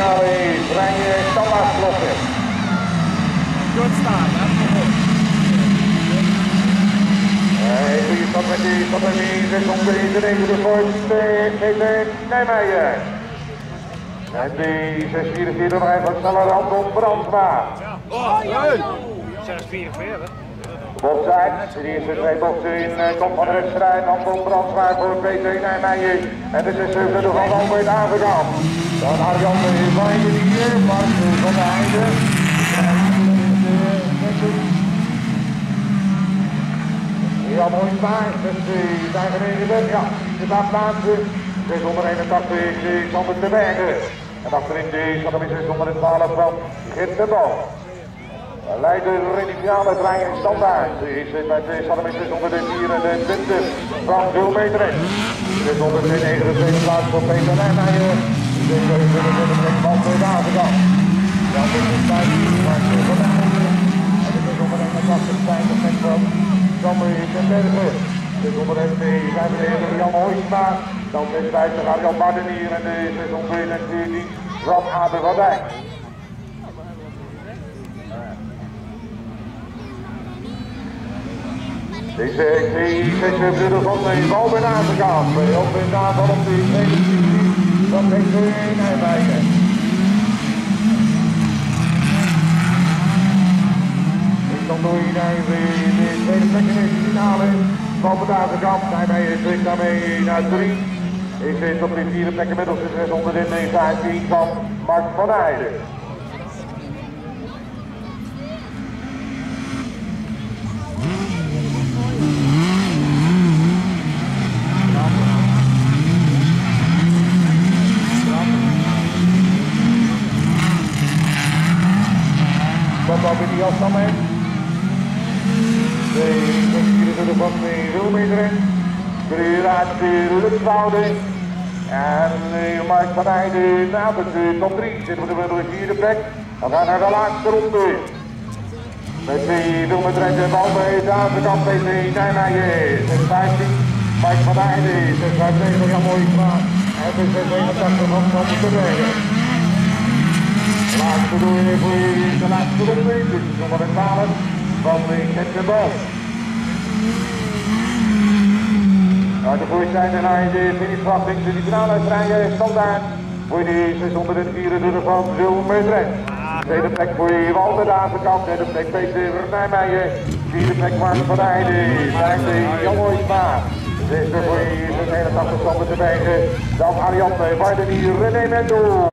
sygnały w ranie Tomasz Lopez. Good start, Goede start met die Fatemi, die onder iedereen de voorste, GT Nijmegen. En die 644 rijdt van Salarand op Brandsma. Oh, 644. Boxside, de eerste twee boksen in uh, komt van de wedstrijd. Anton Brandsma voor Peter Nijmeijer. En de 26 van Albert Averkamp. Dan Arjan van hier, Mark van der Heijden. Ja, mooi paard. Dus die zijn er Ja, de plaatsen. 681 Sander de Bergen. En achterin de Sander 612 van Gert de Bal. Leider initiale trein in standaard is het met Sander 624 van Zulmeter. 609 tweede plaats voor Peter Nijmeijer. 727 van de Davenkamp. Dan is het 15 van Zulmeter. En de 651 van Sander ten Bergen. Dus onder de 5 Jan Hoijsma. Dan is 50 Arjan Bardenier en de 614 Rob Aberwadijk. Deze zes broeder van de bal bij Nazenkamp. Op in de aanval op de tweede positie van deze Nijmeijer. Dan doe je naar de tweede plek in de finale van de Nazenkamp. Nijmeijer strikt daarmee naar 3. Ik zit op de vierde plek inmiddels de 615 van Mark van Heijden. Wat dan weer die dan mee? De 24 van de Wilmeter. De Lutswoude. En uh, Mark van Heijden na de top 3 zitten we de vierde plek. We gaan naar de laatste ronde. Met en de bal bij de achterkant PC Nijmeijer. 615. Mike van Heijden. 659 Jan Mooijsma. En 681 van de. Laatste door voor de laatste ronde. Dit is een 12 van de Ketje Bal. Nou, de voorzitter naar de finishverwachting, de finale rijden standaard voor de 624 van Zulmeer. Tweede plek voor Walter de Averkamp, derde plek Peter Nijmeijer, vierde plek Mark van Heijden, vijfde Jan Ooisma, zesde voor de 81 Sander de Bergen, dan Arjan Wardenier, René Mendel.